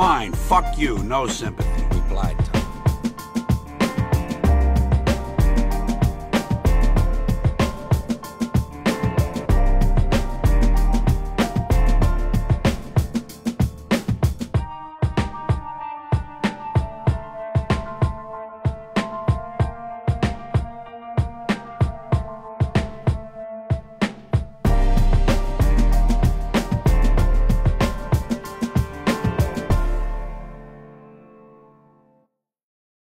Fine, fuck you, no sympathy.